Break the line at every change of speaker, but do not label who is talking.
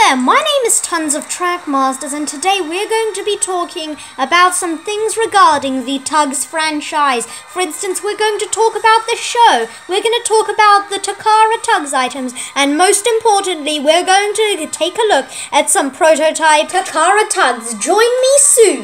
there, my name is Tons of Trackmasters, and today we're going to be talking about some things regarding the Tugs franchise. For instance, we're going to talk about the show, we're going to talk about the Takara Tugs items, and most importantly, we're going to take a look at some prototype Takara Tugs. Join me soon!